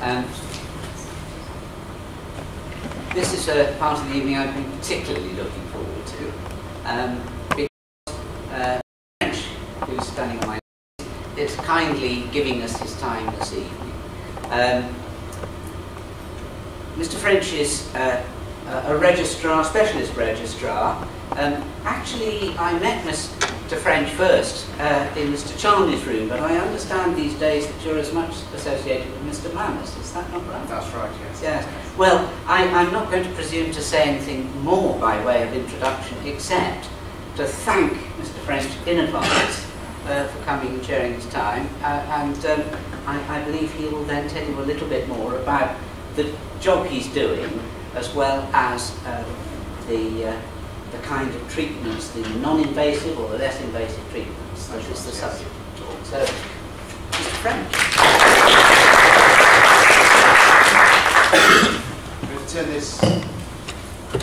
Um, this is a part of the evening I've been particularly looking forward to um, because uh, French, who's standing on my is kindly giving us his time this evening. Um, Mr. French is uh, a registrar, specialist registrar. Um, actually, I met Mr. French first uh, in Mr. Charnley's room, but I understand these days that you're as much associated with Mr. Manas. Is that not right? That's right, yes. Yes. Well, I, I'm not going to presume to say anything more by way of introduction, except to thank Mr. French in advance uh, for coming and sharing his time. Uh, and um, I, I believe he will then tell you a little bit more about the job he's doing, as well as um, the, uh, the kind of treatments, the non-invasive or the less invasive treatments that is the subject of the talk. So, Mr. French. I'm going to turn this,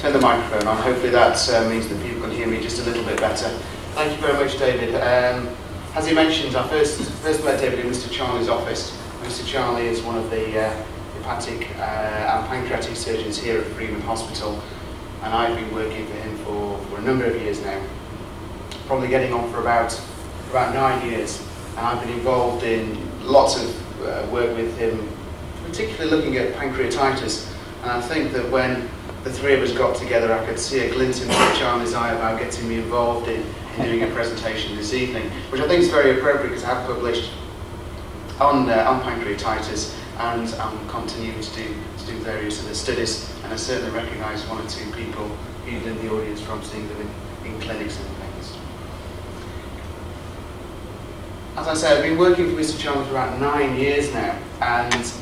turn the microphone on. Hopefully that uh, means that people can hear me just a little bit better. Thank you very much, David. Um, as he mentioned, I first, first met David in Mr. Charnley's office. Mr. Charnley is one of the uh, hepatic uh, and pancreatic surgeons here at Freeman Hospital, and I've been working for him for, number of years now, probably getting on for about, about nine years. And I've been involved in lots of uh, work with him, particularly looking at pancreatitis. And I think that when the three of us got together, I could see a glint in Mr. Charnley's eye about getting me involved in, in doing a presentation this evening, which I think is very appropriate because I have published on, uh, on pancreatitis and I'm continuing to do, to do various other studies and I certainly recognise one or two people even in the audience from seeing them in, in clinics and things. As I said, I've been working for Mr Charnley for about nine years now and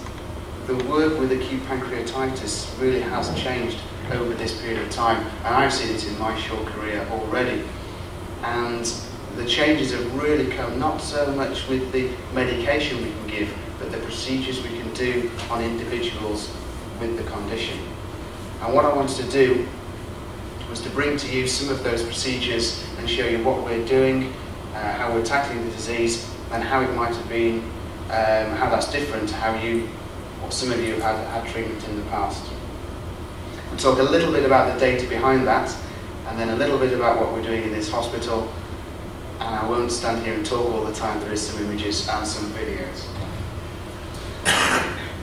the work with acute pancreatitis really has changed over this period of time and I've seen it in my short career already and the changes have really come not so much with the medication we can give but the procedures we can do on individuals with the condition. And what I wanted to do was to bring to you some of those procedures and show you what we're doing, uh, how we're tackling the disease, and how it might have been, um, how that's different to how you, or some of you have had, had treatment in the past. We'll talk a little bit about the data behind that, and then a little bit about what we're doing in this hospital, and I won't stand here and talk all the time, there is some images and some videos.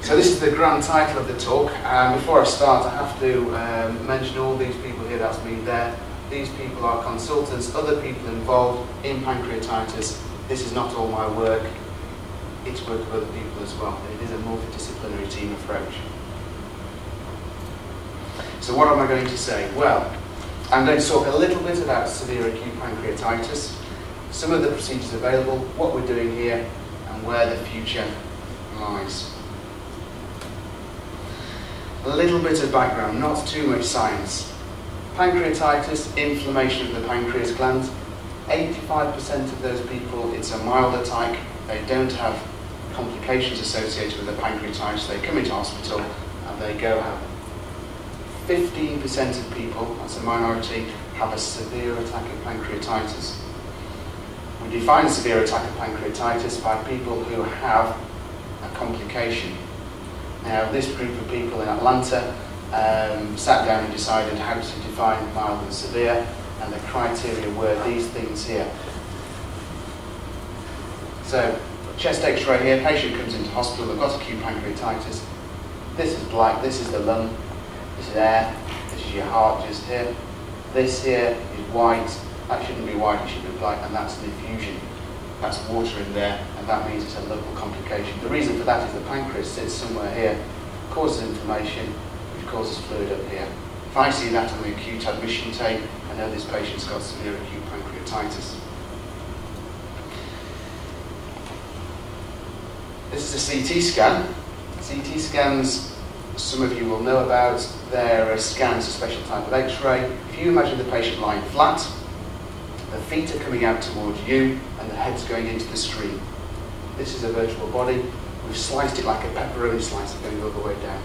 So this is the grand title of the talk. Um, before I start, I have to um, mention all these people here that's been there. These people are consultants, other people involved in pancreatitis. This is not all my work. It's work of other people as well. It is a multidisciplinary team approach. So what am I going to say? Well, I'm going to talk a little bit about severe acute pancreatitis, some of the procedures available, what we're doing here, and where the future lies. A little bit of background, not too much science. Pancreatitis, inflammation of the pancreas gland. 85% of those people, it's a milder type. They don't have complications associated with the pancreatitis. They come into hospital and they go home. 15% of people, that's a minority, have a severe attack of pancreatitis. We define severe attack of pancreatitis by people who have a complication now, this group of people in Atlanta um, sat down and decided how to define mild and severe, and the criteria were these things here. So, chest x-ray here, patient comes into hospital, they've got acute pancreatitis. This is black, this is the lung, this is air, this is your heart just here. This here is white, that shouldn't be white, it should be black, and that's an effusion. That's water in there, and that means it's a local complication. The reason for that is the pancreas sits somewhere here, causes inflammation, which causes fluid up here. If I see that on the acute admission tape, I know this patient's got severe acute pancreatitis. This is a CT scan. CT scans, some of you will know about, they're scans, a special type of x-ray. If you imagine the patient lying flat, the feet are coming out towards you and the head's going into the screen. This is a vertebral body. We've sliced it like a pepperoni slice going all the way down.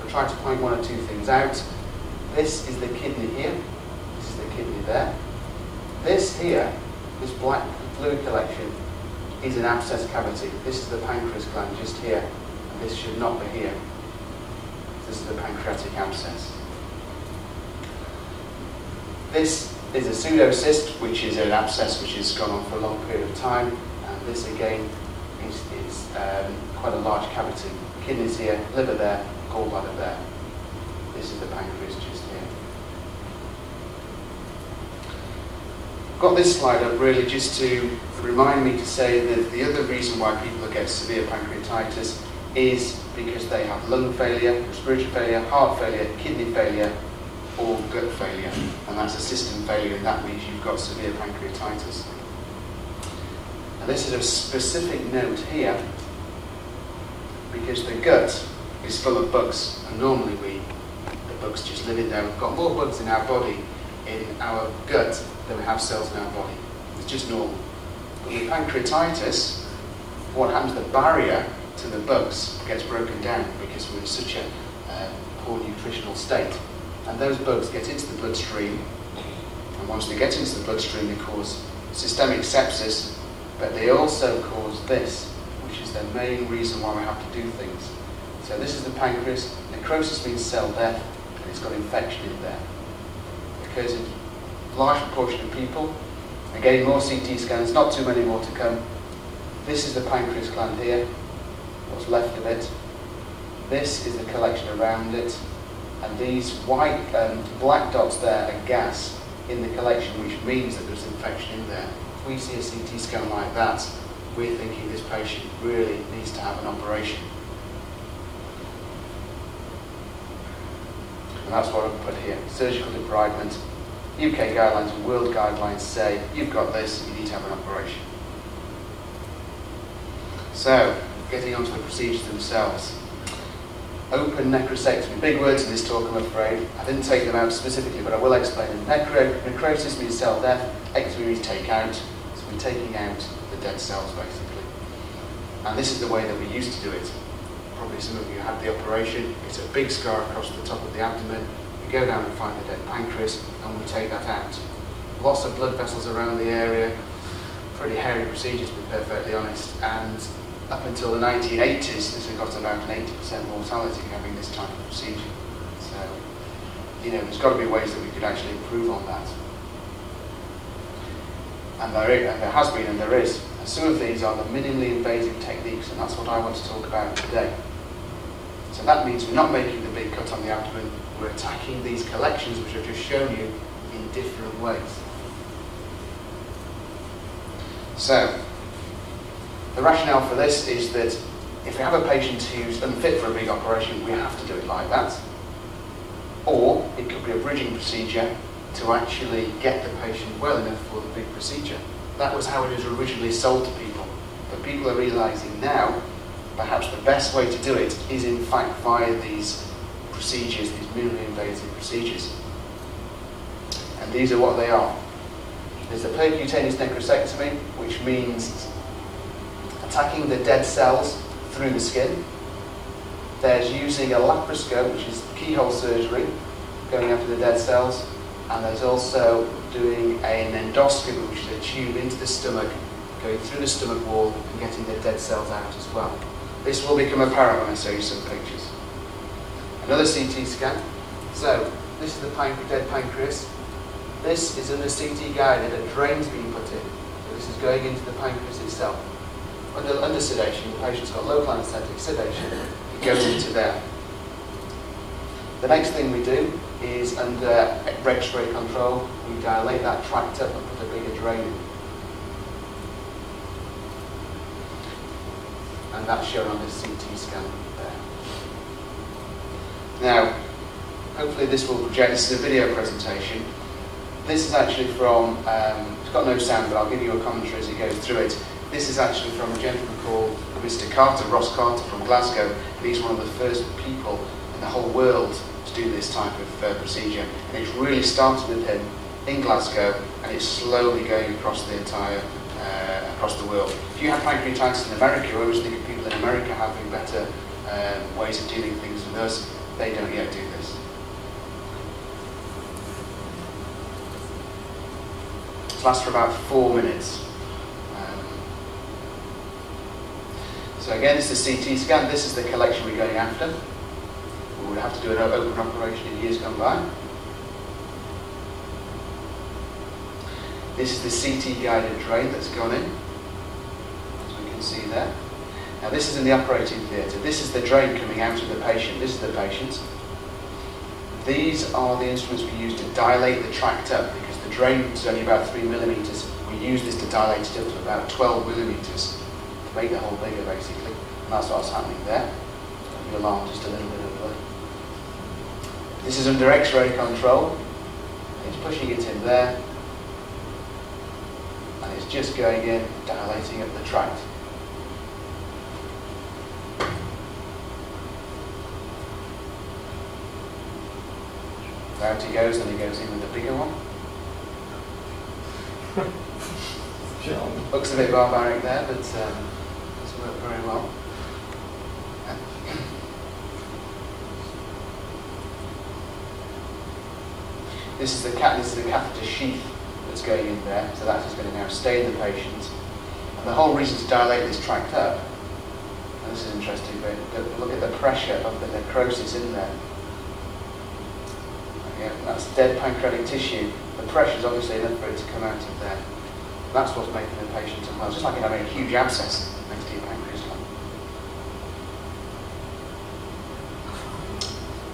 I'll try to point one or two things out. This is the kidney here. This is the kidney there. This here, this black fluid collection, is an abscess cavity. This is the pancreas gland just here. And this should not be here. This is the pancreatic abscess. This is a pseudocyst, which is an abscess which has gone on for a long period of time, and this again is, is um, quite a large cavity. Kidneys here, liver there, gallbladder there. This is the pancreas just here. I've got this slide up really just to remind me to say that the other reason why people get severe pancreatitis is because they have lung failure, respiratory failure, heart failure, kidney failure, or gut failure. And that's a system failure, and that means you've got severe pancreatitis. And this is a specific note here, because the gut is full of bugs, and normally we, the bugs just live in there. We've got more bugs in our body, in our gut, than we have cells in our body. It's just normal. But with pancreatitis, what happens, the barrier to the bugs gets broken down because we're in such a uh, poor nutritional state. And those bugs get into the bloodstream, and once they get into the bloodstream, they cause systemic sepsis, but they also cause this, which is the main reason why we have to do things. So this is the pancreas. Necrosis means cell death, and it's got infection in there. Occurs in a large proportion of people. Again, more CT scans, not too many more to come. This is the pancreas gland here, what's left of it. This is the collection around it. And these white and um, black dots there are gas in the collection, which means that there's infection in there. If we see a CT scan like that, we're thinking this patient really needs to have an operation. And that's what I've put here, surgical debridement. UK guidelines and world guidelines say, you've got this, you need to have an operation. So, getting onto the procedures themselves. Open necrosectomy. Big words in this talk, I'm afraid. I didn't take them out specifically, but I will explain them. Necro necrosis means cell death. Ectomy means take out. So we're taking out the dead cells, basically. And this is the way that we used to do it. Probably some of you had the operation. It's a big scar across the top of the abdomen. We go down and find the dead pancreas, and we take that out. Lots of blood vessels around the area. Pretty hairy procedure, to be perfectly honest. And up until the 1980s, this had got about an 80% mortality having this type of procedure. So, you know, there's got to be ways that we could actually improve on that. And there, is, and there has been and there is. And some of these are the minimally invasive techniques, and that's what I want to talk about today. So that means we're not making the big cut on the abdomen, we're attacking these collections which I've just shown you in different ways. So, the rationale for this is that if we have a patient who's unfit for a big operation, we have to do it like that. Or it could be a bridging procedure to actually get the patient well enough for the big procedure. That was how it was originally sold to people. But people are realizing now perhaps the best way to do it is in fact via these procedures, these minimally invasive procedures. And these are what they are. There's a percutaneous necrosectomy, which means attacking the dead cells through the skin. There's using a laparoscope, which is keyhole surgery, going after the dead cells. And there's also doing an endoscopy, which is a tube into the stomach, going through the stomach wall and getting the dead cells out as well. This will become apparent when I show you some pictures. Another CT scan. So, this is the dead pancreas. This is under CT guided, a drain's being put in. So this is going into the pancreas itself under, under sedation, the patient's got local anaesthetic sedation, it goes into there. The next thing we do is under X-ray control, we dilate that tract up and put a bigger drain in. And that's shown on this CT scan there. Now, hopefully this will project, this is a video presentation. This is actually from, um, it's got no sound, but I'll give you a commentary as it goes through it. This is actually from a gentleman called Mr. Carter, Ross Carter from Glasgow, and he's one of the first people in the whole world to do this type of uh, procedure. And it's really started with him in Glasgow, and it's slowly going across the entire, uh, across the world. If you have pancreatitis in America, I always think of people in America having better um, ways of dealing things with us. They don't yet do this. It lasts for about four minutes. So again, it's the CT scan. This is the collection we're going after. We would have to do an open operation in years gone by. This is the CT guided drain that's gone in, as we can see there. Now this is in the operating theatre. This is the drain coming out of the patient. This is the patient. These are the instruments we use to dilate the tract up because the drain is only about 3 millimetres. We use this to dilate it up to about 12 millimetres to make the hole bigger basically. And that's what's happening there. The alarm just a little bit of blood. This is under X-ray control. It's pushing it in there. And it's just going in, dilating up the tract. Out he goes, and he goes in with the bigger one. Looks a bit barbaric there, but um, very well. This is the. This is the catheter sheath that's going in there, so that is going to now stay in the patient. And the whole reason to dilate this tract up, and this is interesting, but look at the pressure of the necrosis in there. Yeah, that's dead pancreatic tissue. The pressure is obviously enough for it to come out of there. That's what's making the patient unwell. Just like having a huge abscess next to your pancreas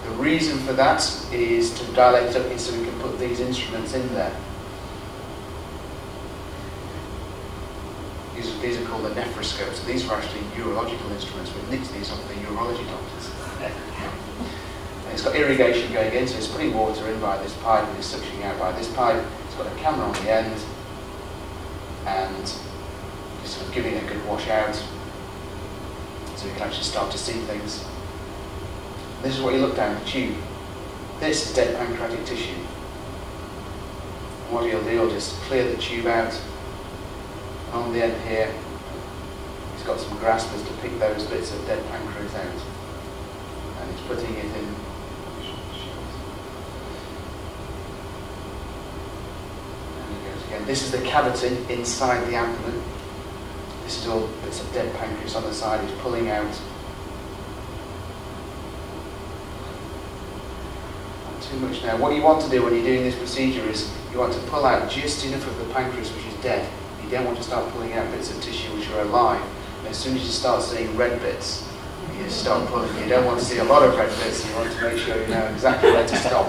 The reason for that is to dilate it up so we can put these instruments in there. These are, these are called the nephroscopes. These are actually urological instruments. We nicked these off the urology doctors. It's got irrigation going in, so it's putting water in by this pipe and it's suctioning out by this pipe. It's got a camera on the end and just sort of giving it a good wash out so you can actually start to see things. This is what you look down the tube. This is dead pancreatic tissue. And what you'll do, you'll just clear the tube out. On the end here, he's got some graspers to pick those bits of dead pancreas out. And he's putting it in Again, this is the cavity inside the abdomen. This is all bits of dead pancreas on the side. He's pulling out. Too much now. What you want to do when you're doing this procedure is you want to pull out just enough of the pancreas which is dead. You don't want to start pulling out bits of tissue which are alive. And as soon as you start seeing red bits, you start pulling. You don't want to see a lot of red bits. You want to make sure you know exactly where to stop.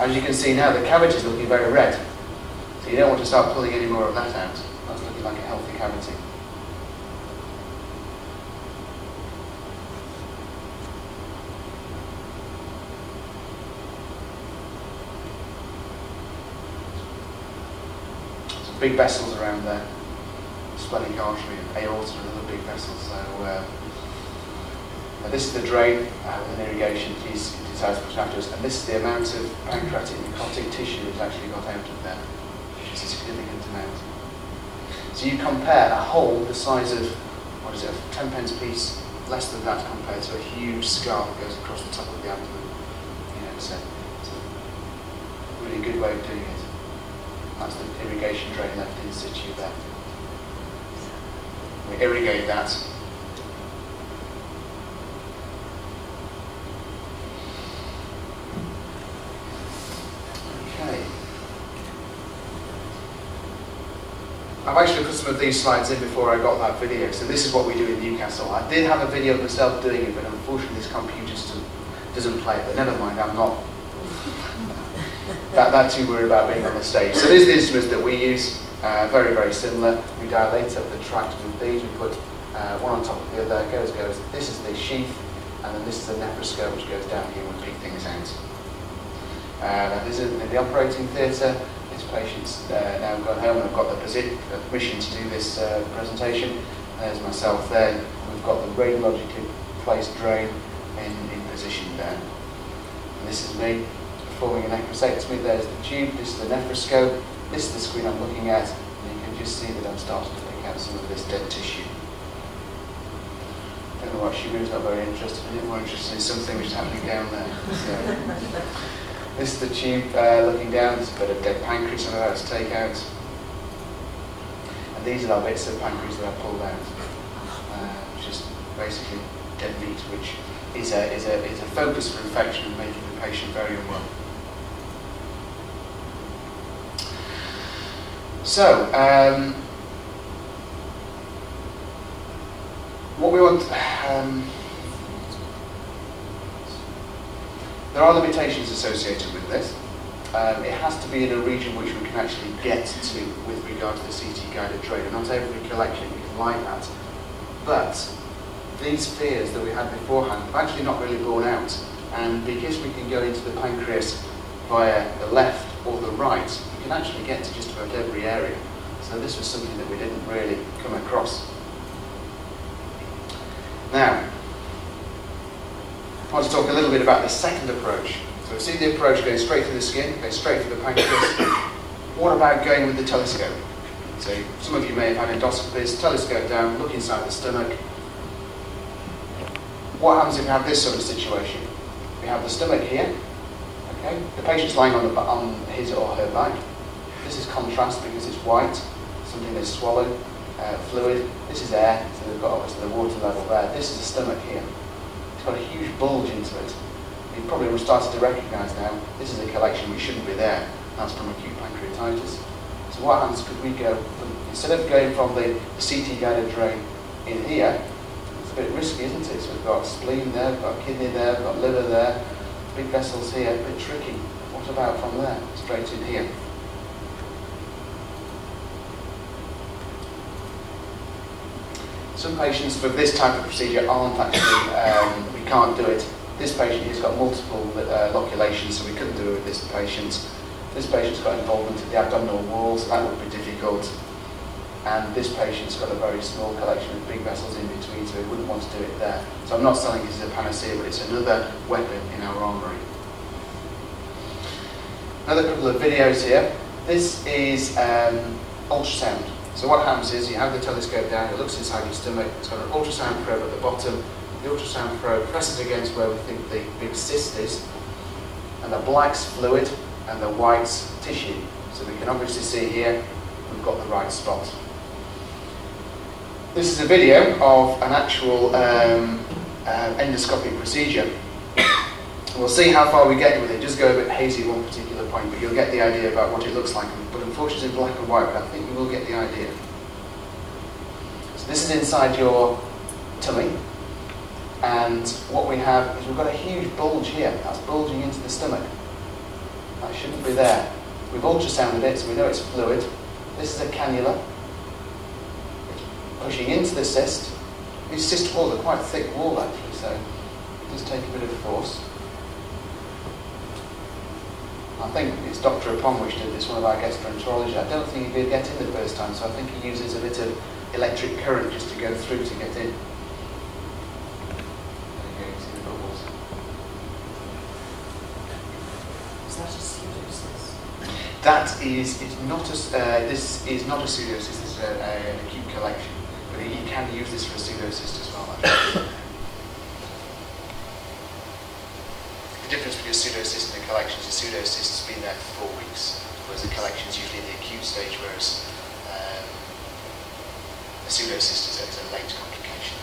As you can see now, the cavity is looking very red. So you don't want to start pulling any more of that out. That's looking like a healthy cavity. Big vessels around there. Splenic artery and aorta and other big vessels. So uh, this is the drain uh, with an irrigation piece decides to after us, and this is the amount of pancreatic necrotic tissue that's actually got out of there, which is a significant amount. So you compare a hole the size of, what is it, a 10 pence piece, less than that compared to a huge scar that goes across the top of the abdomen. You know, so it's a really good way of doing it. That's the irrigation drain left in situ there. We irrigate that Okay. I've actually put some of these slides in before I got that video, so this is what we do in Newcastle. I did have a video of myself doing it, but unfortunately this computer just doesn't play it, but never mind, I'm not that, that too worried about being on the stage. So these are the instruments that we use, uh, very, very similar. We dilate up the tract with these, we put uh, one on top of the other, goes, goes. This is the sheath, and then this is the nephroscope which goes down here and pick things out. Uh, this is in the operating theatre, This patients uh, now gone home and I've got the permission to do this uh, presentation. There's myself there. We've got the radiologically placed drain in, in position there. And this is me performing a necrosectomy. There's the tube, this is the nephroscope, this is the screen I'm looking at, and you can just see that I'm starting to pick out some of this dead tissue. I don't know why she was not very interested in, it, more interested in something which is happening down there. So. This is the tube uh, looking down, there's a bit of dead pancreas I'm about to take out. And these are the bits of pancreas that I pulled out. Just basically dead meat, which is a, is a, is a focus for infection and making the patient very unwell. So, um, what we want, um, there are limitations associated with this. Um, it has to be in a region which we can actually get to with regard to the CT guided drain. Not every collection is like that. But these fears that we had beforehand have actually not really borne out. And because we can go into the pancreas via the left or the right, you can actually get to just about every area. So this was something that we didn't really come across. Now, I want to talk a little bit about the second approach. So we've seen the approach going straight through the skin, going straight through the pancreas. what about going with the telescope? So some of you may have had endoscopies, telescope down, look inside the stomach. What happens if you have this sort of situation? We have the stomach here, okay? The patient's lying on, the, on his or her back. This is contrast because it's white, something they swallowed, uh, fluid. This is air, so they've got obviously the water level there. This is the stomach here. It's got a huge bulge into it. You probably started to recognise now, this is a collection which shouldn't be there. That's from acute pancreatitis. So what happens could we go, from, instead of going from the CT guided drain in here, it's a bit risky, isn't it? So we've got spleen there, we've got kidney there, we've got liver there, big vessels here, a bit tricky. What about from there, straight in here? Some patients with this type of procedure aren't actually, um, we can't do it. This patient has got multiple uh, loculations, so we couldn't do it with this patient. This patient's got involvement in the abdominal walls, so that would be difficult. And this patient's got a very small collection of big vessels in between, so we wouldn't want to do it there. So I'm not saying this is a panacea, but it's another weapon in our armoury. Another couple of videos here. This is um, ultrasound. So what happens is you have the telescope down, it looks inside your stomach, it's got an ultrasound probe at the bottom. The ultrasound probe presses against where we think the big cyst is, and the black's fluid and the white's tissue. So we can obviously see here we've got the right spot. This is a video of an actual um, uh, endoscopic procedure. We'll see how far we get with it. Just go a bit hazy at one particular point, but you'll get the idea about what it looks like. But unfortunately, in black and white, but I think you will get the idea. So this is inside your tummy, and what we have is we've got a huge bulge here. That's bulging into the stomach. That shouldn't be there. We've ultrasounded it, so we know it's fluid. This is a cannula. Pushing into the cyst. These cyst walls are quite thick wall actually, so it does take a bit of force. I think it's Dr. Apong which did this, one of our gastroenterologists. I don't think he did get in the first time, so I think he uses a bit of electric current just to go through to get in. There you go, see the bubbles. Is that a is, it's not a, uh, this is not a pseudocyst, this is a, a, an acute collection. You can use this for a pseudocyst as well, the difference between a pseudocyst and a collection is a pseudocyst has been there for four weeks, whereas a collection is usually in the acute stage, whereas um, a pseudocyst is a, is a late complication.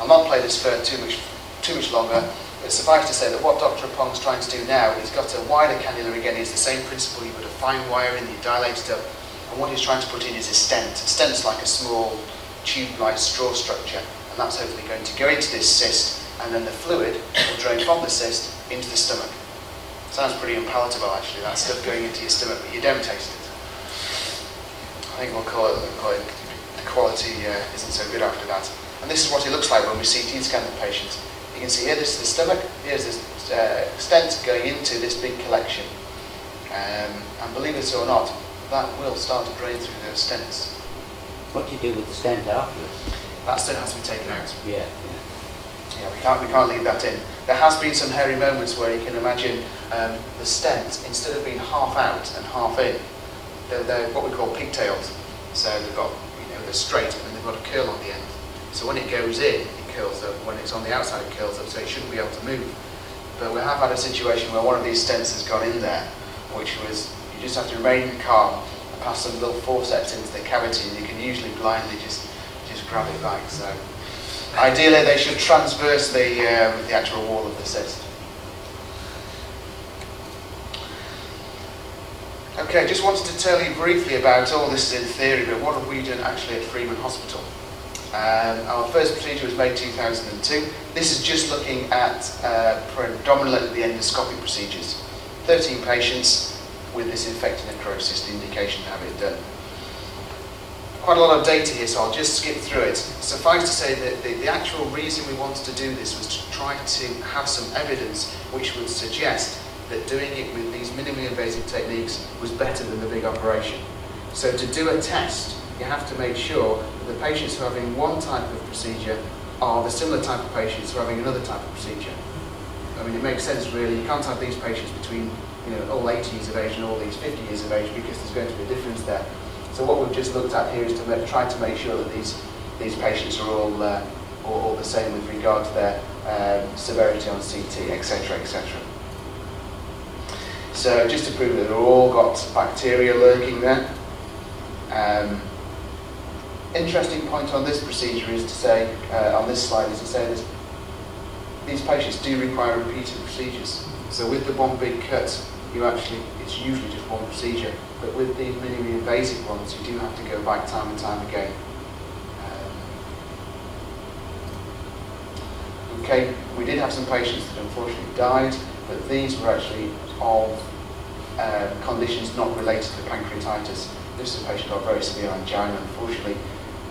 I'll not play this for too much, too much longer. But suffice to say that what Dr. Pong's trying to do now, he's got a wider cannula again, it's the same principle, you put a fine wire in, you dilate it up, and what he's trying to put in is a stent. A stent's like a small tube-like straw structure, and that's hopefully going to go into this cyst, and then the fluid will drain from the cyst into the stomach. Sounds pretty unpalatable actually, that stuff going into your stomach, but you don't taste it. I think we'll call it, call it the quality uh, isn't so good after that. And this is what it looks like when we CT scan the patient. You can see here, this is the stomach, here's this uh, stent going into this big collection. Um, and believe it or not, that will start to drain through those stents. What do you do with the stent afterwards? That stent has to be taken out. Yeah, Yeah, we can't, we can't leave that in. There has been some hairy moments where you can imagine um, the stent, instead of being half out and half in, they're, they're what we call pigtails. So they've got, you know, they're straight and then they've got a curl on the end. So when it goes in, it curls up. When it's on the outside, it curls up, so it shouldn't be able to move. But we have had a situation where one of these stents has gone in there, which was, you just have to remain calm and pass some little forceps into the cavity, and you can usually blindly just, just grab it back. So Ideally, they should transverse the, um, the actual wall of the cyst. Okay, just wanted to tell you briefly about all this in theory, but what have we done actually at Freeman Hospital? Um, our first procedure was made 2002. This is just looking at uh, predominantly the endoscopic procedures. 13 patients with this infected necrosis, the indication to have it done. Quite a lot of data here, so I'll just skip through it. Suffice to say that the, the actual reason we wanted to do this was to try to have some evidence which would suggest that doing it with these minimally invasive techniques was better than the big operation. So to do a test, you have to make sure that the patients who are having one type of procedure are the similar type of patients who are having another type of procedure. I mean, it makes sense really. You can't have these patients between you know, all 80 years of age and all these 50 years of age because there's going to be a difference there. So what we've just looked at here is to make, try to make sure that these, these patients are all, uh, all, all, the same with regard to their um, severity on CT, etc., etc. So just to prove that they've all got bacteria lurking there. Um, interesting point on this procedure is to say, uh, on this slide, is to say that these patients do require repeated procedures. So with the one big cut, you actually, it's usually just one procedure. But with the minimally invasive ones, you do have to go back time and time again. Um, okay, we did have some patients that unfortunately died, but these were actually of uh, conditions not related to pancreatitis. This is a patient got very severe angina, unfortunately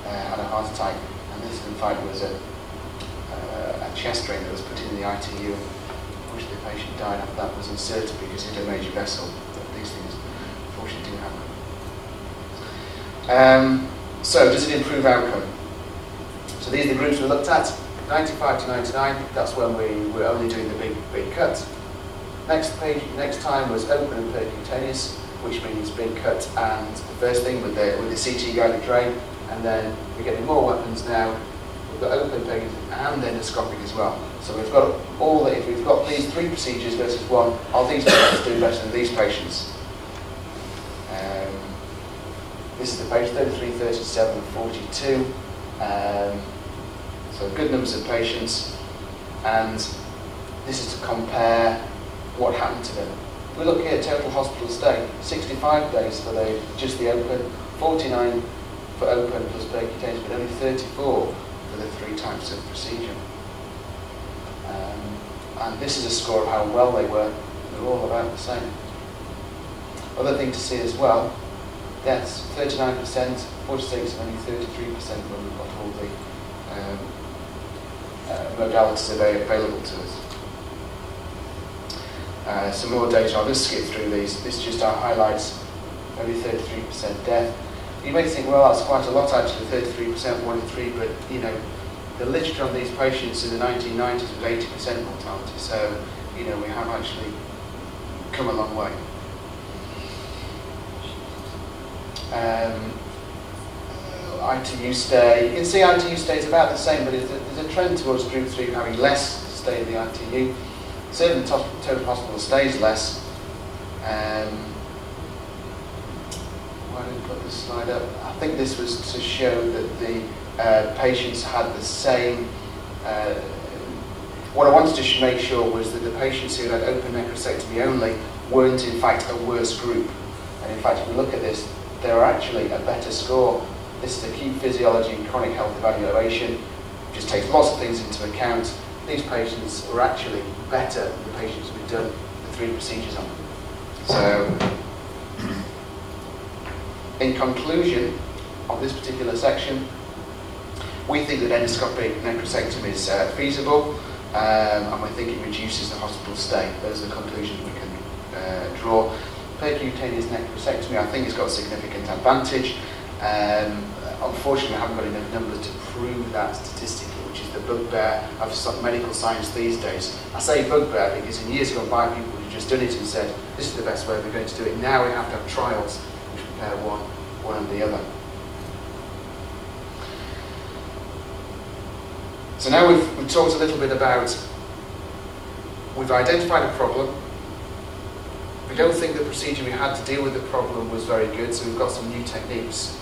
uh, had a heart attack, and this in fact was a, uh, a chest drain that was put in the ITU. Patient died after that was inserted because it had a major vessel. But these things unfortunately do happen. Um, so does it improve outcome? So these are the groups we looked at. 95 to 99, that's when we were only doing the big, big cut. Next page, next time was open and percutaneous, which means big cut and the first thing with the, with the CT guided drain, and then we're getting more weapons now. Got open percutaneous and endoscopic as well. So we've got all the, if we've got these three procedures versus one, are these patients doing better than these patients? Um, this is the page 33, 37, 42. Um, so good numbers of patients, and this is to compare what happened to them. We look here, total hospital stay, 65 days for the just the open, 49 for open plus percutaneous, but only 34 for the three types of procedure. Um, and this is a score of how well they were. They're all about the same. Other thing to see as well, deaths, 39%, 46 and only 33% when we've got all the um, uh, modalities available to us. Uh, some more data, I'll just skip through these. This just highlights, only 33% death. You may think, well, that's quite a lot actually, 33%, 1 in 3, but you know, the literature on these patients in the 1990s was 80% mortality, so you know, we have actually come a long way. Um, ITU stay. You can see ITU stay is about the same, but there's a, trend towards group 3 having less stay in the ITU. Certainly total hospital stays less. Um, I put this slide up? I think this was to show that the uh, patients had the same uh, what I wanted to make sure was that the patients who had open necrosectomy only weren't in fact a worse group. And in fact, if we look at this, they're actually a better score this is acute physiology and chronic health evaluation. It Just takes lots of things into account. These patients were actually better than the patients we've done the three procedures on. So, in conclusion of this particular section, we think that endoscopic necrosectomy is uh, feasible, um, and we think it reduces the hospital stay. Those are the conclusions we can uh, draw. Percutaneous necrosectomy, I think, has got a significant advantage. Um, unfortunately, I haven't got enough numbers to prove that statistically, which is the bugbear of medical science these days. I say bugbear because in years gone by, people have just done it and said, this is the best way we're going to do it. Now we have to have trials compare one, one and the other. So now we've, we've talked a little bit about, we've identified a problem, we don't think the procedure we had to deal with the problem was very good, so we've got some new techniques.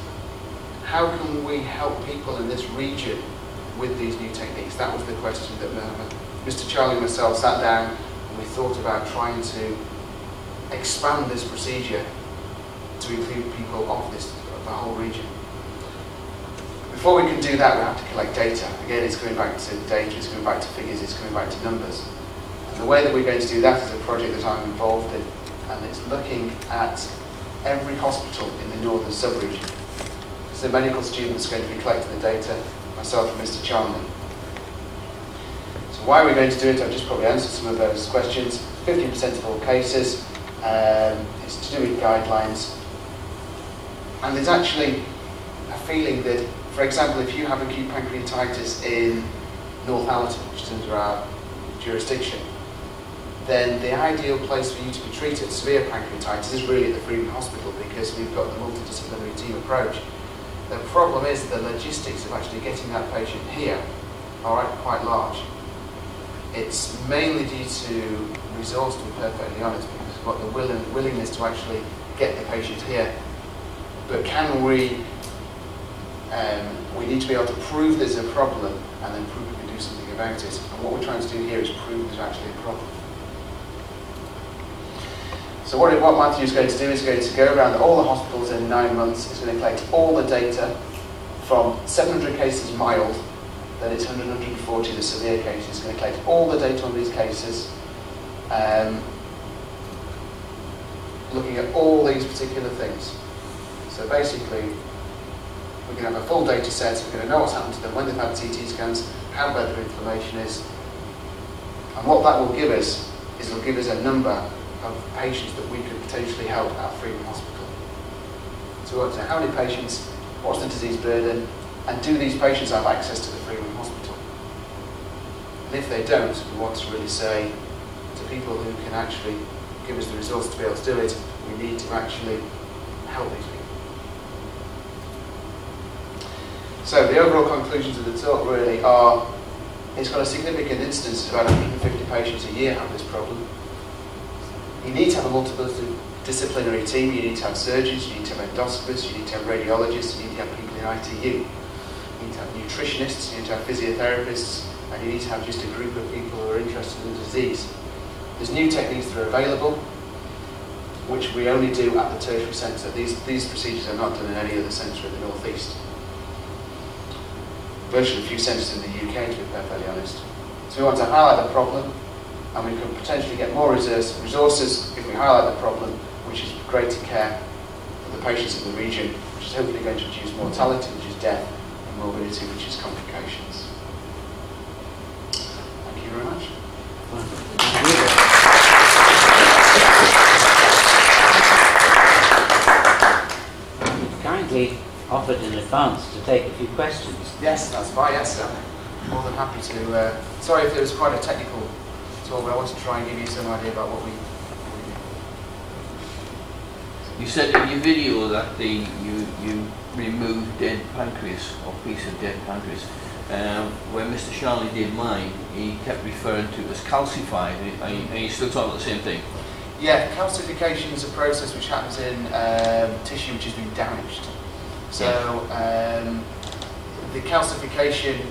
How can we help people in this region with these new techniques? That was the question that Mr. Charnley and myself sat down and we thought about trying to expand this procedure include people of this of the whole region. Before we can do that, we have to collect data. Again, it's coming back to data, it's coming back to figures, it's coming back to numbers. And the way that we're going to do that is a project that I'm involved in, and it's looking at every hospital in the northern sub-region. So medical students are going to be collecting the data, myself and Mr. Charnley. So why are we going to do it? I've just probably answered some of those questions. 15% of all cases, um, it's to do with guidelines. And there's actually a feeling that, for example, if you have acute pancreatitis in Northallerton, which is under our jurisdiction, then the ideal place for you to be treated severe pancreatitis is really at the Freeman Hospital because we've got the multidisciplinary team approach. The problem is the logistics of actually getting that patient here are quite large. It's mainly due to resource, to be perfectly honest, because we've got the will willingness to actually get the patient here. But can we, um, we need to be able to prove there's a problem and then prove we can do something about it. And what we're trying to do here is prove there's actually a problem. So what, what Matthew is going to do is going to go around all the hospitals in nine months. He's going to collect all the data from 700 cases mild, then it's 140 the severe cases. He's going to collect all the data on these cases, um, looking at all these particular things. So basically, we're going to have a full data set, we're going to know what's happened to them, when they've had CT scans, how bad their inflammation is, and what that will give us is it'll give us a number of patients that we could potentially help at Freeman Hospital. So we want to know how many patients, what's the disease burden, and do these patients have access to the Freeman Hospital? And if they don't, we want to really say to people who can actually give us the resources to be able to do it, we need to actually help these people. So the overall conclusions of the talk really are, it's got a significant instance, about 150 patients a year have this problem. You need to have a multidisciplinary team, you need to have surgeons, you need to have endoscopists, you need to have radiologists, you need to have people in ITU. You need to have nutritionists, you need to have physiotherapists, and you need to have just a group of people who are interested in the disease. There's new techniques that are available, which we only do at the tertiary centre. These, these procedures are not done in any other centre in the North East. Virtually a few centres in the UK, to be perfectly honest. So we want to highlight the problem, and we can potentially get more resources if we highlight the problem, which is greater care for the patients in the region, which is hopefully going to reduce mortality, which is death, and morbidity, which is complications. Thank you very much. Kindly offered in advance to take a few questions. Yes, that's fine, yes, sir. More than happy to. Uh, sorry if it was quite a technical talk, but I want to try and give you some idea about what we, what we do. You said in your video that the you you removed dead pancreas or piece of dead pancreas. Um, when Mr. Charnley did mine, he kept referring to it as calcified. Are you, are you still talking about the same thing? Yeah, calcification is a process which happens in um, tissue which has been damaged. So um, the calcification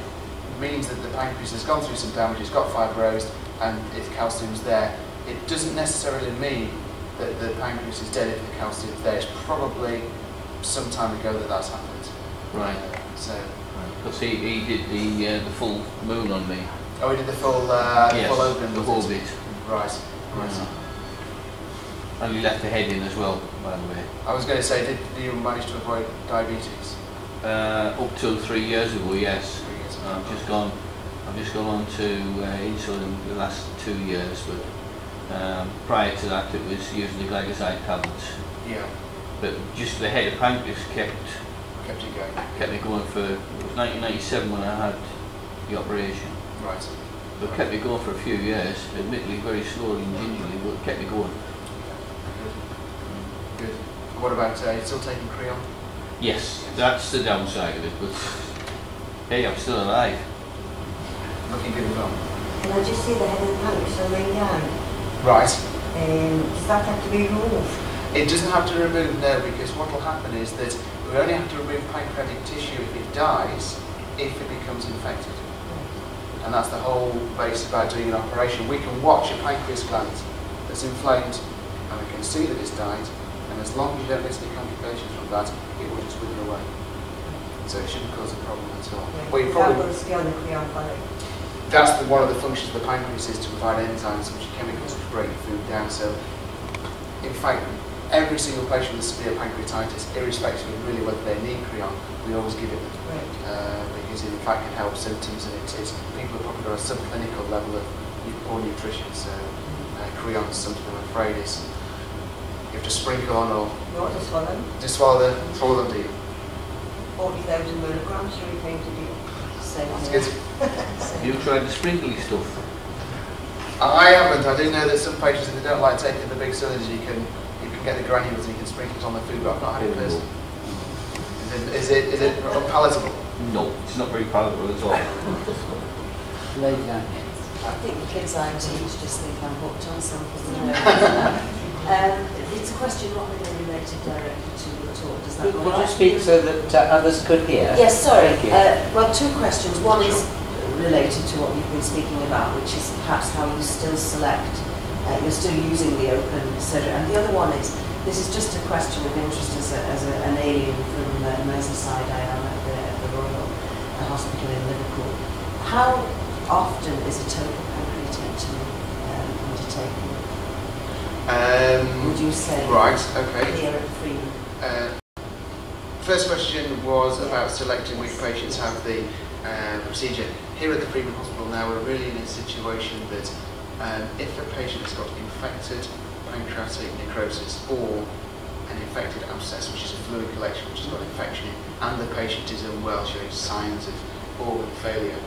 means that the pancreas has gone through some damage, it's got fibrosed, and if calcium's there. It doesn't necessarily mean that the pancreas is dead if the calcium's there. It's probably some time ago that that's happened. Right. Uh, so, Because he, he did the uh, the full moon on me. oh, we did the full, uh, yes, full open. the whole bit. Right. Right. Yeah. And he left the head in as well, by the way. I was going to say, did you manage to avoid diabetes? Uh, up till three years ago, yes. Three years ago. I've just gone. I've just gone on to uh, insulin the last two years, but um, prior to that, it was using the gliclazide tablets. Yeah, But just the head of pancreas kept kept you going. kept me going for. It was 1997 when I had the operation. Right. But kept me going for a few years. Admittedly, very slowly and gingerly, but kept me going. Good. Good. What about, uh, you still taking Creon? Yes, that's the downside of it. But hey, I'm still alive. Looking good as well. Can I just see the head of the pancreas on my down? Right. Um, does that have to be removed? It doesn't have to remove no, because what will happen is that we only have to remove pancreatic tissue if it dies, if it becomes infected. And that's the whole base about doing an operation. We can watch a pancreas gland that's inflamed and we can see that it's died. And as long as you don't get any complications from that, it will just wither away. So it shouldn't cause a problem at all. Well, you probably, will stay on the Creon Valley. that's the, one of the functions of the pancreas is to provide enzymes, which are chemicals which break food down. So, in fact, every single patient with severe pancreatitis, irrespective of really whether they need Creon, we always give it Right. uh, because it in fact can help symptoms and it is people are probably got a subclinical level of poor nutrition. So, uh, Creon is something I'm afraid is have to sprinkle on or You to swallow? just swallow, the, swallow them deep. 40,000 milligrams, so we came to do. Same That's here. good. Have you tried the sprinkly stuff? I haven't. I do know that some patients, if they don't like taking the big cylinders, you can you can get the granules and you can sprinkle it on the food, but I've not had it personally. Is it, is it, is it unpalatable? No, it's not very palatable at all. Lady down I think the kids I teach just think I'm hooked on something. um, it's a question not really related directly to the talk. Does that go would you right? speak so that uh, others could hear? Yes, sorry. Uh, well, two questions. One is related to what you've been speaking about, which is perhaps how you still select, uh, you're still using the open surgery. And the other one is, this is just a question of interest as, a, as a, an alien from uh, Merseyside. I am at the, at the Royal uh, Hospital in Liverpool. How often is a total pancreatectomy um, undertaken? Um, Would you say right, okay. here at Freeman? Uh, First question was about selecting which patients have the uh, procedure. Here at the Freeman Hospital now, we're really in a situation that um, if a patient has got infected pancreatic necrosis or an infected abscess, which is a fluid collection which has got infection in, and the patient is unwell, showing signs of organ failure,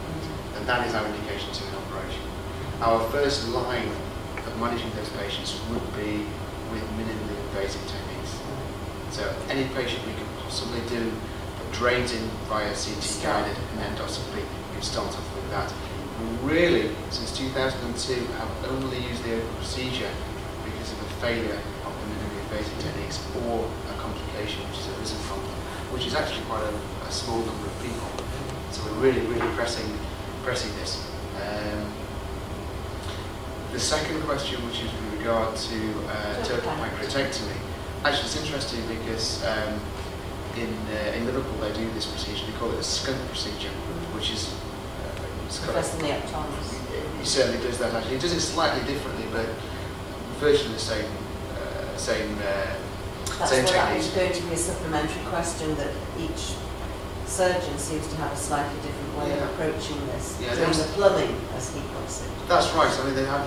then that is our indication to an operation. Our first line of managing those patients would be with minimally invasive techniques. So any patient we can possibly do put drains in via CT guided and endoscopy, we can start off with that. We really, since 2002, have only used the open procedure because of the failure of the minimally invasive techniques or a complication which has arisen from them, which is actually quite a, a small number of people. So we're really, really pressing, pressing this. Um, the second question, which is with regard to uh, Total total pancreatectomy, actually it's interesting because um, in, uh, in Liverpool they do this procedure, they call it a skunk procedure, which is uh, it's a- he certainly does that actually. He does it slightly differently, but virtually the same, uh, same, uh, That's same what that technique. going to be a supplementary question that each surgeon seems to have a slightly different way Yeah. of approaching this. Yeah, Doing the plumbing, as he puts it. That's right. I mean, they have.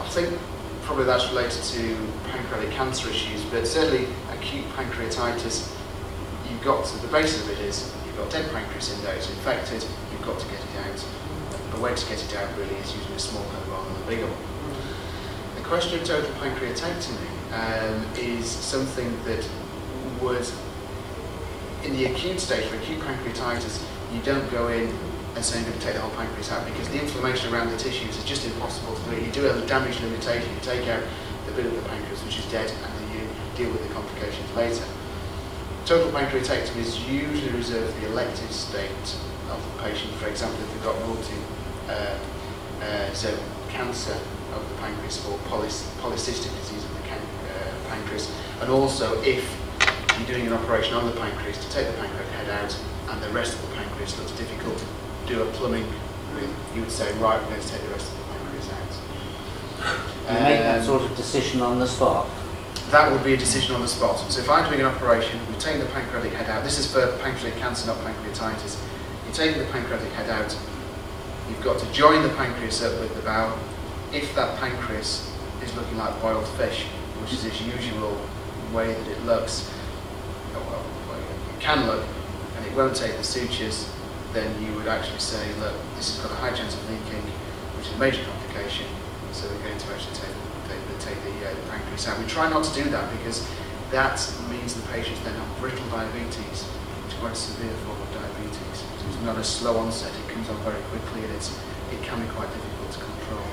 I think probably that's related to pancreatic cancer issues, but certainly acute pancreatitis. You've got to, the base of it is you've got dead pancreas in there, it's infected. You've got to get it out. The way to get it out really is using a small one rather than a bigger one. The question of total pancreatectomy um, is something that would, in the acute stage for acute pancreatitis, you don't go in and say I'm going to take the whole pancreas out because the inflammation around the tissues is just impossible to do. You do a damage limitation, you take out the bit of the pancreas which is dead and then you deal with the complications later. Total pancreatectomy is usually reserved for the elective state of the patient. For example, if they've got multi uh, uh, zone cancer of the pancreas or polys polycystic disease of the uh, pancreas, and also if you're doing an operation on the pancreas to take the pancreatic head out and the rest of the pancreas looks difficult, do a plumbing you would say, right, we're going to take the rest of the pancreas out. You make that Um, sort of decision on the spot. that would be a decision on the spot. So if I'm doing an operation, we take the pancreatic head out. This is for pancreatic cancer, not pancreatitis. You're taking the pancreatic head out. You've got to join the pancreas up with the bowel. If that pancreas is looking like boiled fish, which is its usual way that it looks, well, it can look, and it won't take the sutures, then you would actually say, look, this has got a high chance of leaking, which is a major complication, so we're going to actually take, take the, take the, uh, the pancreas out. We try not to do that because that means the patients then have brittle diabetes, which is quite a severe form of diabetes. So it's not a slow onset, it comes on very quickly and it's, it can be quite difficult to control.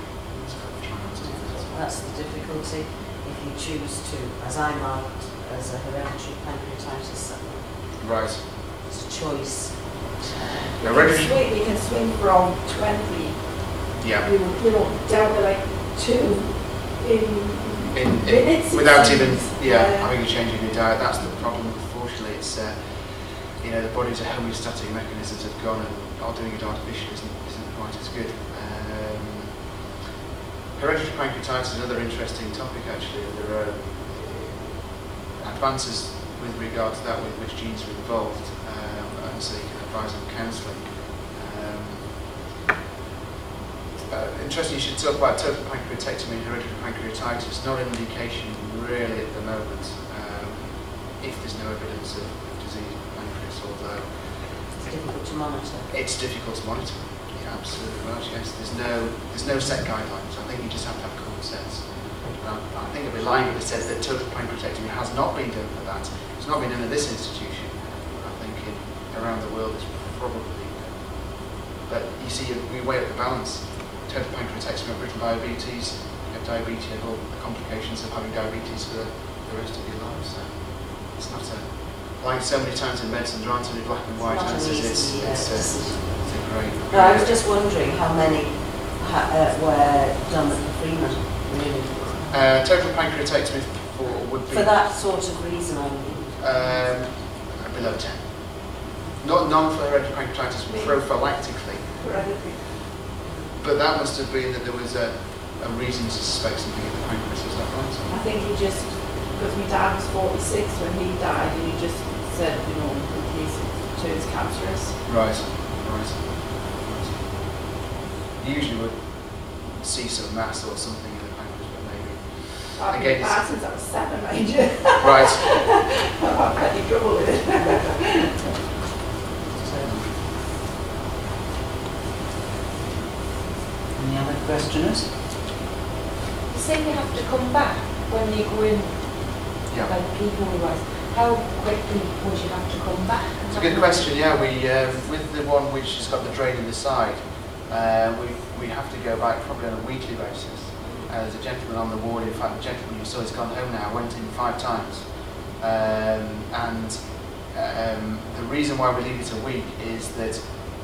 So we try not to do that. That's the difficulty if you choose to, as I marked, as a hereditary pancreatitis, Right. it's a choice You can Hereditary- swing, you can swing from 20, Yeah. you know, you know, down to like two in In, in, minutes. without even, yeah, having a change in your diet, that's the problem. Unfortunately, it's, uh, you know, the body's homeostatic mechanisms have gone and are doing it artificially isn't, isn't quite as good. Um, hereditary pancreatitis is another interesting topic actually. There are advances with regard to that with which genes are involved, um, and so you can counselling. Um, uh, interesting, you should talk about total pancreatectomy and hereditary pancreatitis. Not an indication really at the moment, um, if there's no evidence of, disease of pancreas, although It's difficult to monitor. it's difficult to monitor. Yeah, absolutely right. Yes, there's no there's no set guidelines. I think you just have to have common sense. I think I'd be lying if it says that total pancreatectomy has not been done for that. It's not been done at this institution. I think in, around the world is probably. But you see, we weigh up the balance. Total pancreatectomy of brittle diabetes, you have diabetes, you have all the complications of having diabetes for the, the rest of your life. So it's not a, like so many times in medicine, there aren't any black and white answers. It's, it's, it's a great. No, I was just wondering how many ha- uh, were done at the Freeman, really. Uh, total pancreatectomy for, would be For that sort of reason, I mean. um, below 10. Not hereditary pancreatitis, prophylactically. But that must have been that there was a, a reason to suspect something in the pancreas, is that right? I think he just, because my dad was 46 when he died, and he just said, you know, in case it turns cancerous. Right, right. right. You usually would see some mass or something in the pancreas, but maybe. I've Again, been it's- since I was seven, mind you. Right. I've had trouble with it. Any other questioners? You say you have to come back when you go in, Yeah. like people wise. How quickly would you have to come back? It's a good question, yeah. We, um, with the one which has got the drain in the side, uh, we, we have to go back probably on a weekly basis. Uh, there's a gentleman on the ward, in fact, the gentleman you saw has gone home now, went in five times. Um, and um, the reason why we leave it a week is that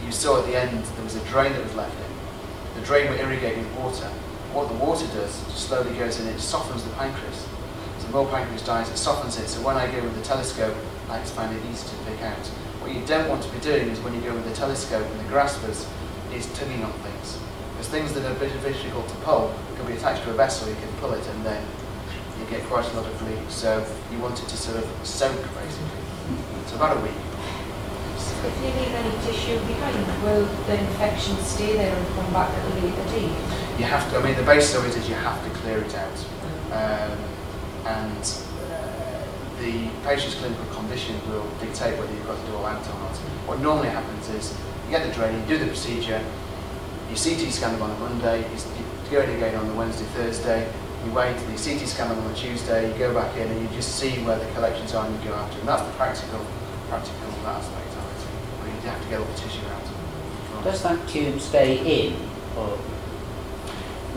you saw at the end there was a drain that was left in. The drain will irrigate with water. What the water does, slowly goes in, it softens the pancreas. So more pancreas dies, it softens it. So when I go with the telescope, I find it easy to pick out. What you don't want to be doing is when you go with the telescope and the graspers, is tugging on things. There's things that are a bit difficult to pull, can be attached to a vessel, you can pull it and then you get quite a lot of bleed. So you want it to sort of soak basically. So about a week. If you leave any tissue behind, will the infection stay there and come back at a later date? You have to, I mean, the basis of it is you have to clear it out. Um, and uh, the patient's clinical condition will dictate whether you've got to do a lamp or not. What normally happens is you get the drain, you do the procedure, you CT scan them on a Monday, you, go in again on the Wednesday, Thursday, you wait, you CT scan them on the Tuesday, you go back in and you just see where the collections are and you go after. And that's the practical, practical aspect of it. Where you have to get all the tissue out. Does that tube stay in? Or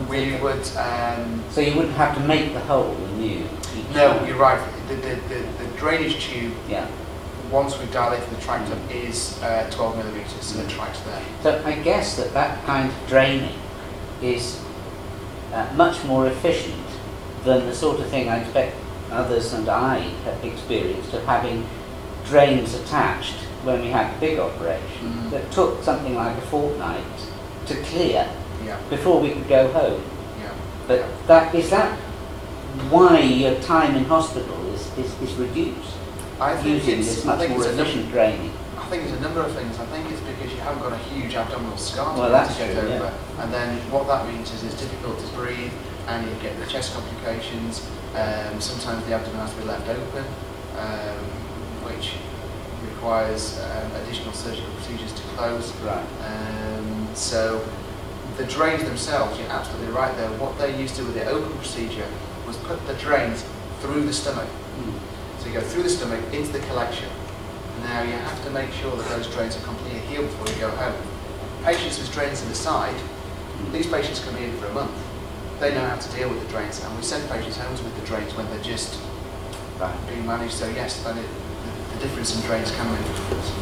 We would, um, so you wouldn't have to make the hole anew? each no, you're right. The, the, the, the drainage tube Yeah. once we've dilated the tractor is uh, 12 millimetres, so the there. So I guess that that kind of draining is uh, much more efficient than the sort of thing I expect others and I have experienced of having drains attached when we had the big operation Mm. that took something like a fortnight to clear Yeah, before we could go home. yeah. But that is that why your time in hospital is, is, is reduced I think using it's, this much more a efficient draining. I think it's a number of things. I think it's because you haven't got a huge abdominal scar to, Well, to get true, over. yeah. And then what that means is it's difficult to breathe and you get the chest complications. Um, sometimes the abdomen has to be left open, um, which requires um, additional surgical procedures to close. Right. Um, so the drains themselves, you're absolutely right there. What they used to do with the open procedure was put the drains through the stomach. Mm. So you go through the stomach into the collection. Now you have to make sure that those drains are completely healed before you go home. Patients with drains in the side, these patients come in for a month. They know how to deal with the drains, and we send patients home with the drains when they're just Right. being managed. So yes, then it, difference in drains can make a difference.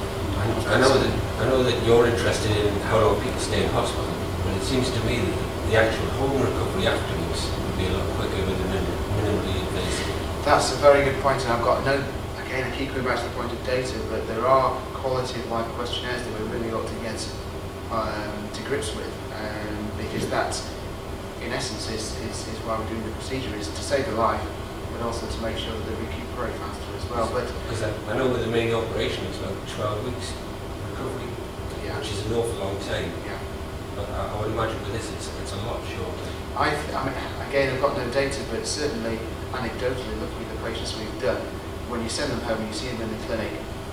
I know that, I know that you're interested in how long people stay in hospital, but it seems to me that the actual home recovery afterwards would be a lot quicker with a minim- minimally invasive. That's a very good point, and I've got no, again, I keep going back to the point of data, but there are quality of life questionnaires that we really ought to get um, to grips with, um, because that, in essence, is, is, is why we're doing the procedure, is to save a life, but also to make sure that they recuperate faster as well. But Because I, I know with the main operation it's about 12 weeks recovery, yeah, which is an awful long time. yeah. But I, I would imagine with this it's, it's a lot shorter. I, I mean, again, I've got no data, but certainly anecdotally, looking at the patients we've done, when you send them home and you see them in the clinic,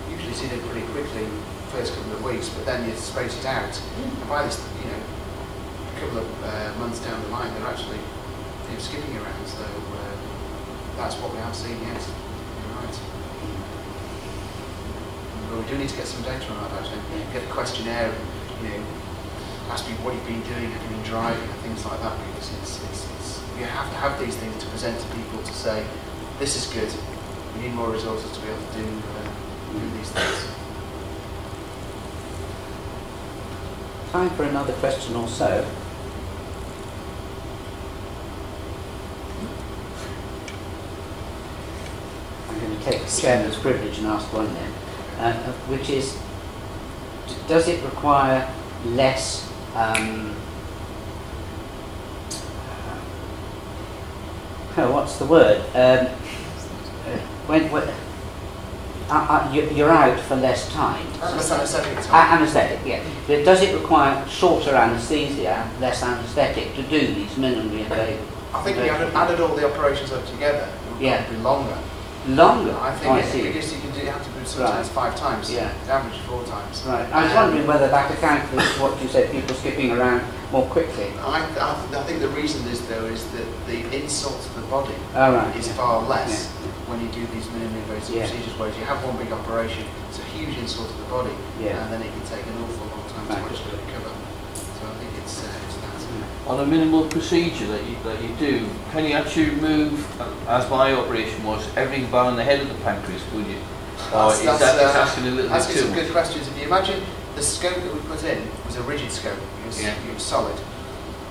you usually see them pretty quickly first couple of weeks, but then you space it out. And by this, you know, a couple of uh, months down the line, they're actually you know, skipping around. So uh, that's what we have seen, yes. You're right. We do need to get some data on that. Get a questionnaire, you know, ask me what you've been doing, have you been driving, and things like that, because it's, it's, it's, you have to have these things to present to people to say, this is good, we need more resources to be able to do, uh, do these things. Time for another question or so. I'm going to take the chairman's privilege and ask one then, uh, uh, which is, d- does it require less um, oh, what's the word? Um, uh, when, when uh, uh, you- you're out for less time. Anaesthetic Anaesthetic, yeah. But does it require shorter anaesthesia, less anaesthetic to do these minimally invasive? I think we added, added all the operations up together, it would Yeah. be longer. Longer? I Oh, think I see. because you you have to do it sometimes five times, Yeah. the average four times. Right. I was wondering whether that accounts for what you said, people skipping around more quickly. I, I, I think the reason is though is that the insult to the body All right. is yeah. far less when you do these minimally invasive Yeah. procedures, whereas you have one big operation, it's a huge insult to the body, Yeah. and then it can take an awful long time Right. to actually recover. So I think it's, uh, it's that. On a minimal procedure that you, that you do, can you actually remove, uh, as my operation was, everything bar on the head of the pancreas, could you? Or That's- is that's, that uh, asking a little bit too some good questions. If you imagine the scope that we put in was a rigid scope, it was, Yeah. it was solid.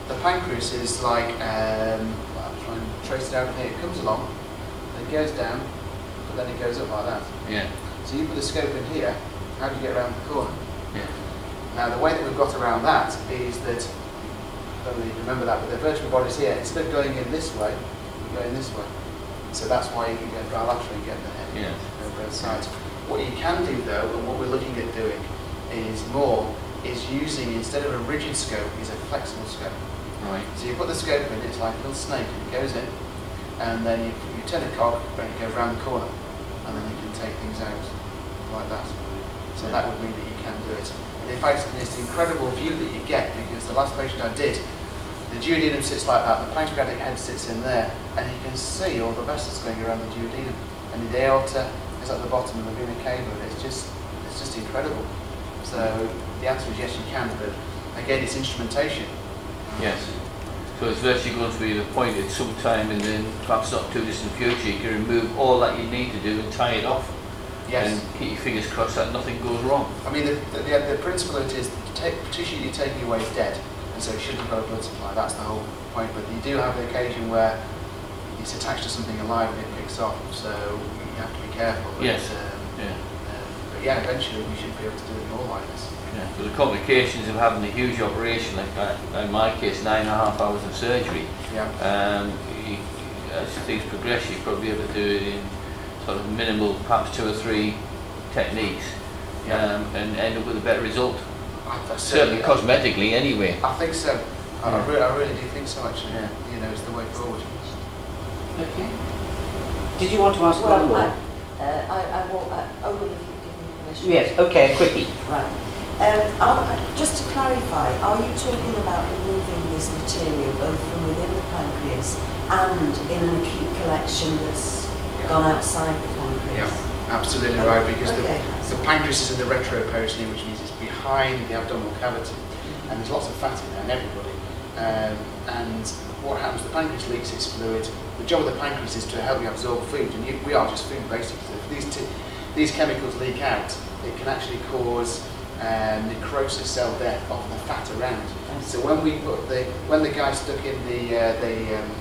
The pancreas is like, um, I'll try and trace it out here. It comes along, then it goes down, but then it goes up like that. Yeah, So you put the scope in here, how do you get around the corner? yeah, Now the way that we've got around that is that, I don't you remember that, but the vertebral body's here, instead of going in this way, we're going this way. So that's why you can go bilaterally get the head yeah. On both sides. What you can do though, and what we're looking at doing, is more, is using, instead of a rigid scope, is a flexible scope. Right. So you put the scope in, it's like a little snake, and it goes in, and then you, you turn a cog, and it goes round the corner, and then you can take things out like that. So that would mean that you can do it. And in fact, it's an incredible view that you get, because the last patient I did, the duodenum sits like that, the pancreatic head sits in there, and you can see all the vessels going around the duodenum. And the aorta at the bottom of the cava, and it's just, it's just incredible. So the answer is yes, you can, but again, it's instrumentation. Yes. So it's virtually going to be the point at some time and then perhaps not too distant future, you can remove all that you need to do and tie it off. Yes. And keep your fingers crossed that nothing goes wrong. I mean, the, the, the, the principle of it is the tissue you're taking away is dead, and so it shouldn't have got a blood supply. That's the whole point. But you do have the occasion where it's attached to something alive and it picks off, so you have to be careful. But, Yes. Um, Yeah. um, but yeah, eventually we should be able to do it more like this. Yeah. So the complications of having a huge operation, like uh, in my case, nine and a half hours of surgery, Yeah. um, you, as things progress, you probably able to do it in sort of minimal, perhaps two or three techniques, Yeah. um, and end up with a better result. I, I Certainly cosmetically, anyway. I think so. I, I, Yeah. really, I really do think so. Actually, Yeah. you know, it's the way forward. Okay. Did you want to ask Well, one more? I, uh, I, I will, uh, Owen, if you give me permission. Yes, okay, a quickie. Right. Um, are, just to clarify, are you talking about removing this material both from within the pancreas and in an acute collection that's gone outside the pancreas? Yeah, absolutely right. Because Okay. the, the pancreas is in the retroperitoneum, which means it's behind the abdominal cavity, and there's lots of fat in there in everybody. Um, and what happens? The pancreas leaks its fluid. The job of the pancreas is to help you absorb food, and you, we are just food basically. If these, t- these chemicals leak out, it can actually cause um, necrosis, cell death of the fat around. So when we put the when the guy stuck in the uh, the um,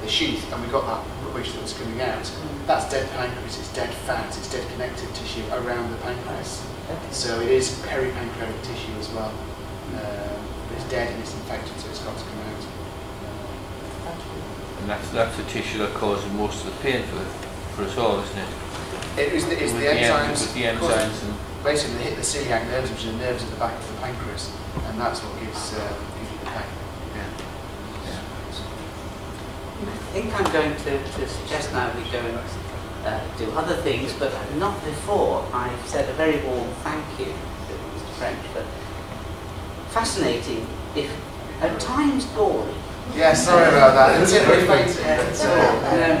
the sheath and we got that rubbish that was coming out, that's dead pancreas, it's dead fat, it's dead connective tissue around the pancreas. Okay. So it is peripancreatic tissue as well. Um, it's dead and it's infected, so it's got to come out. Thank you. And that's, that's the tissue that causes most of the pain for, for us all, isn't it? It is the, it's With the en- enzymes. With the enzymes and... Basically, they hit the celiac nerves, which are the nerves at the back of the pancreas, and that's what gives, uh, gives you the pain. I think I'm going to, to suggest now we go and uh, do other things, but not before I've said a very warm thank you to Mr. French for fascinating, if at times boring. Yeah, sorry about that. It's irritating,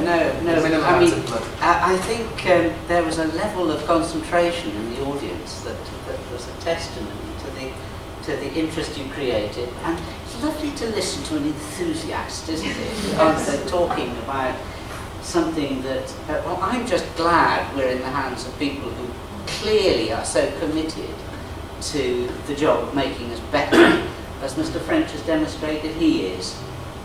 No, no, no. I mean. I, I think um, there was a level of concentration in the audience that, that was a testament to the to the interest you created. And it's lovely to listen to an enthusiast, isn't it? Uh, talking about something that, uh, well, I'm just glad we're in the hands of people who clearly are so committed to the job of making us better, as Mr. French has demonstrated he is.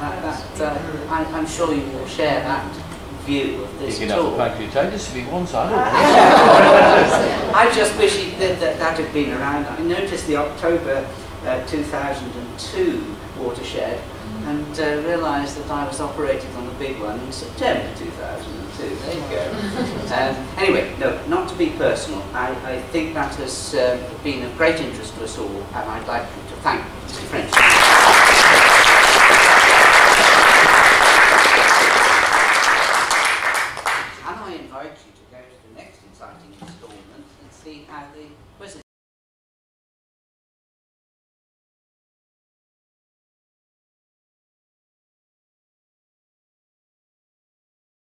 That, that, uh, I, I'm sure you will share that view of this talk. pancreatitis if he wants, I don't know. I just wish it, that, that that had been around. I noticed the October uh, 2002 watershed and uh, realised that I was operating on the big one in September 2002. There you go. um, anyway, no, not to be personal. I, I think that has uh, been of great interest to us all, and I'd like to thank Mr. French.